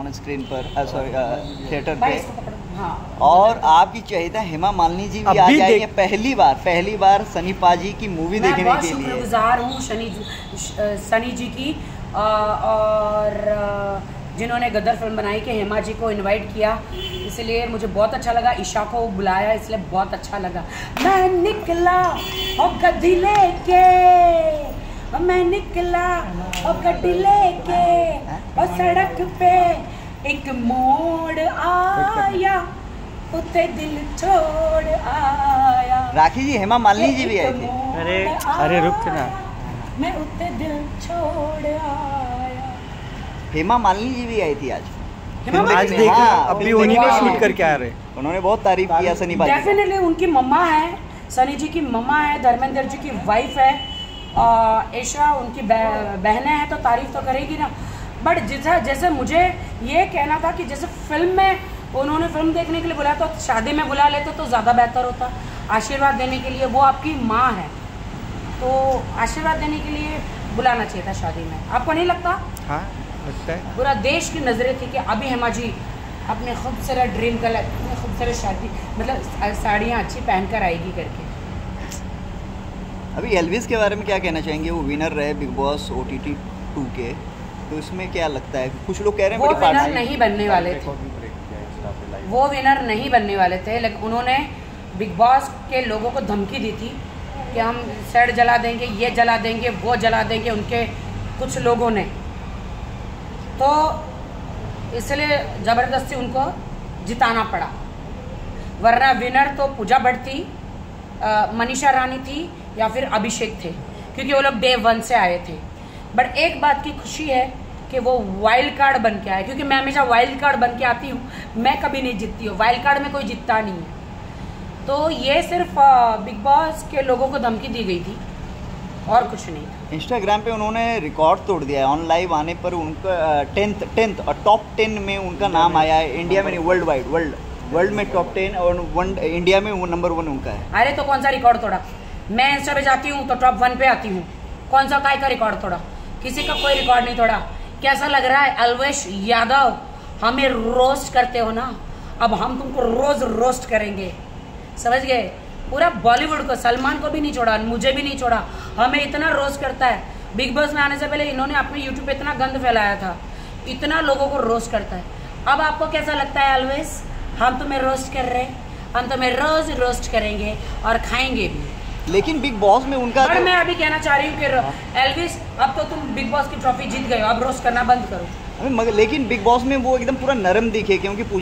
On screen पर sorry theatre पे। हाँ। और आपकी चहेता हेमा मालिनी जी भी आई देख- पहली बार पहली बार सनी पाजी की मूवी देखने के लिए। शुक्रगुजार हूँ शनि जी सनी जी की और जिन्होंने गदर फ़िल्म बनाई कि हेमा जी को इनवाइट किया। इसलिए मुझे बहुत अच्छा लगा ईशा को बुलाया इसलिए बहुत अच्छा लगा। मैं निकला और गद्दी लेके मैं निकला और गड्डी लेके। और सड़क पे एक मोड़ आया उते दिल छोड़ आया। राखी जी हेमा मालिनी जी भी आई थी। अरे अरे रुक ना। मैं उत्ते दिल छोड़ आया। हेमा मालिनी जी भी आई थी आज। आज देख हाँ, अभी उन्हीं ने शूट करके आ रहे उन्होंने बहुत तारीफ़ किया सनी पाजी डेफिनेटली उनकी मम्मा है सनी जी की मम्मा है धर्मेंद्र जी की वाइफ है ऐशा उनकी बह- बहनें हैं तो तारीफ़ तो करेगी ना। बट जैसा जैसे मुझे ये कहना था कि जैसे फ़िल्म में उन्होंने फ़िल्म देखने के लिए बुलाया तो शादी में बुला लेते तो ज़्यादा बेहतर होता। आशीर्वाद देने के लिए वो आपकी माँ है। तो आशीर्वाद देने के लिए बुलाना चाहिए था शादी में। आपको नहीं लगता? हाँ लगता है। पूरा देश की नज़रें थी कि अभी हेमा जी अपने खूबसूरत ड्रीम कलर अपने खूबसूरत शादी मतलब साड़ियाँ अच्छी पहन कर आएगी करके। अभी एलविस के बारे में क्या कहना चाहेंगे? वो विनर रहे Bigg Boss O T T two के। तो इसमें क्या लगता है? कुछ लोग कह रहे हैं वो विनर नहीं बनने वाले थे। वो विनर नहीं बनने वाले थे लेकिन उन्होंने बिग बॉस के लोगों को धमकी दी थी कि हम सेट जला देंगे ये जला देंगे वो जला देंगे उनके कुछ लोगों ने। तो इसलिए ज़बरदस्ती उनको जिताना पड़ा। वरना विनर तो पूजा भट्ट थी मनीषा रानी थी या फिर अभिषेक थे क्योंकि वो लोग डे वन से आए थे। बट एक बात की खुशी है कि वो वाइल्ड कार्ड बन के आए क्योंकि मैं हमेशा वाइल्ड कार्ड बन के आती हूँ। मैं कभी नहीं जीतती हूँ। वाइल्ड कार्ड में कोई जीतता नहीं है। तो ये सिर्फ़ बिग बॉस के लोगों को धमकी दी गई थी और कुछ नहीं इंस्टाग्राम पे उन्होंने रिकॉर्ड तोड़ दिया है। ऑन लाइव आने पर उनका टेंथ टेंथ और टॉप टेन में उनका नाम आया है। इंडिया में नहीं वर्ल्ड वाइड वर्ल्ड वर्ल्ड में टॉप टेन और वन इंडिया में वो नंबर वन उनका है। अरे तो कौन सा रिकॉर्ड तोड़ा? मैं इंस्टा पे जाती हूँ तो टॉप वन पे आती हूँ। कौन सा काय का रिकॉर्ड तोड़ा? किसी का कोई रिकॉर्ड नहीं तोड़ा। कैसा लग रहा है? अलवेश यादव, हमें रोस्ट करते हो ना? अब हम तुमको रोज रोस्ट करेंगे। समझ गए? पूरा बॉलीवुड को, सलमान को भी नहीं छोड़ा, मुझे भी नहीं छोड़ा। हमें इतना रोस्ट करता है। बिग बॉस में आने से पहले इन्होंने अपने यूट्यूब पे इतना गंद फैलाया था। इतना लोगों को रोस्ट करता है। अब आपको कैसा लगता है अलवेज हम तुम्हें रोस्ट कर रहे हैं। हम तुम्हें रोज रोस्ट करेंगे और खाएँगे भी। लेकिन बिग बॉस में उनका पर मैं अभी कहना चाह रही हूँ कि एल्विस अब तो तुम बिग बॉस की ट्रॉफी जीत गए हो अब रोस्ट करना बंद करो। मगर लेकिन बिग बॉस में वो एकदम पूरा नरम दिखे क्योंकि